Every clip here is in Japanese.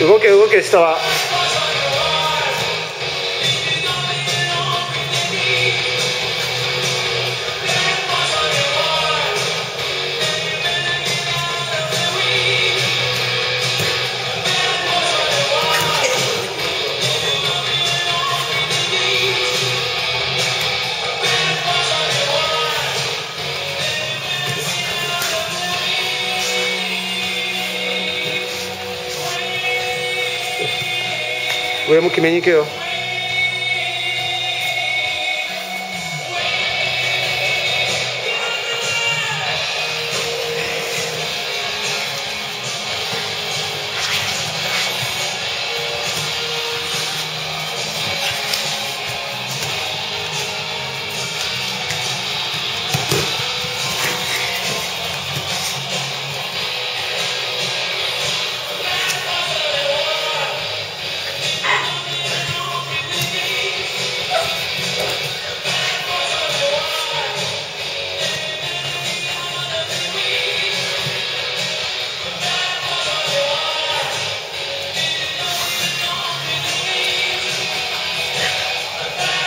動け動け下は。上も決めに行けよ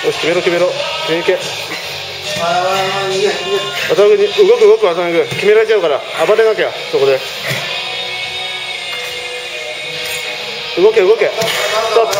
よし決めろ決めろ。決めに行け。君に動く動く渡辺君決められちゃうから。暴れなきゃそこで。動け動け。ストップ